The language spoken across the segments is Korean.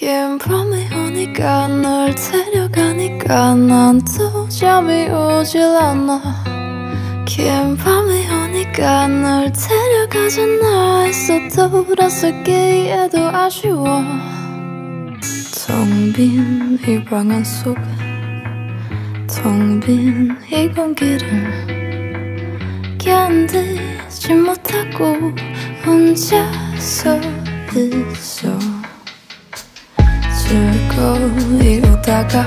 긴 밤이 오니까 널 데려가니까 난 또 잠이 오질 않아. 긴 밤이 오니까 널 데려가잖아 있어. 돌아서기에도 아쉬워. 텅 빈 이 방 안 속에 텅 빈 이 공기를 견디지 못하고 혼자서 있어 즐거이 오다가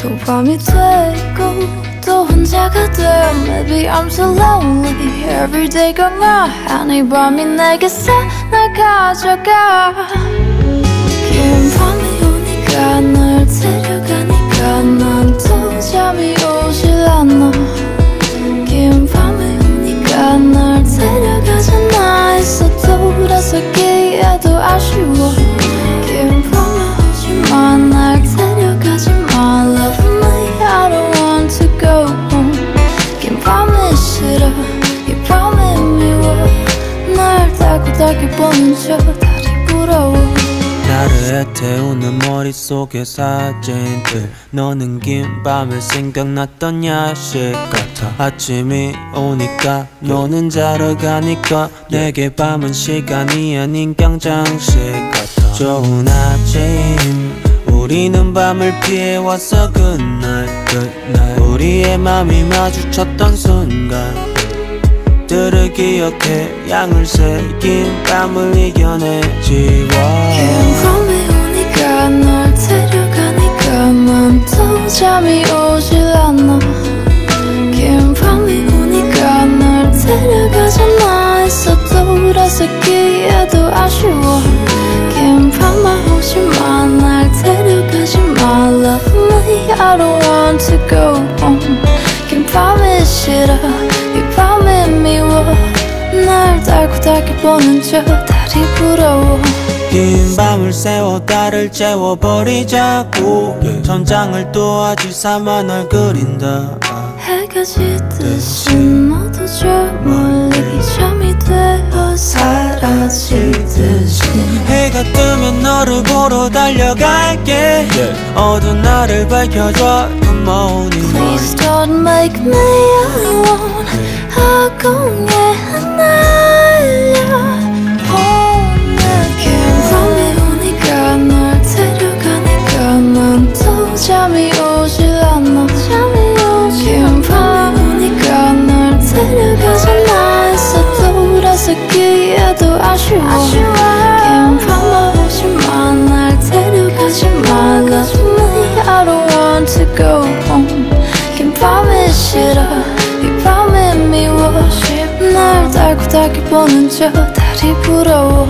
또 밤이 되고 또 혼자가 돼. Maybe I'm so lonely. Every day가 나아니 밤이 내게서 날 가져가 저 다리 부러워. 나를 애태우는 머릿속의 사진들. 너는 긴 밤에 생각났던 야식 같아. 아침이 오니까 너는 자러 가니까 내게 밤은 시간이 아닌 깡장식 같아. 좋은 아침. 우리는 밤을 피해왔어 그날 그날 우리의 맘이 마주쳤던 순간 들을 기억해. 양을 새긴 밤을 이겨내지 긴 밤이 오니까 널 데려가니까 난또 잠이 오질 않아. 데려가잖아. 있어 돌아서기에도 아쉬워. 긴 밤만 오지마 날 데려가지마 Love me I don't want to go home 긴 밤이 싫어 날 달고 달게 보는 저 다리 부러워. 긴 밤을 새워 달을 재워버리자고. 천장을 또 아직 삼아 널 그린다. 해가 지듯이 너도 저 멀리 잠이 되어 사라지듯이. 해가 뜨면 너를 보러 달려갈게. 어두운 날을 밝혀줘 in Please don't make me alone 널 데려가잖아 있어 돌아서기에도 아쉬워. 긴 밤만 오지마 날 데려가지마 Love me I don't want to go home. 긴 밤이 싫어 이 밤이 미워 날 달고달게 보는 저 다리 부러워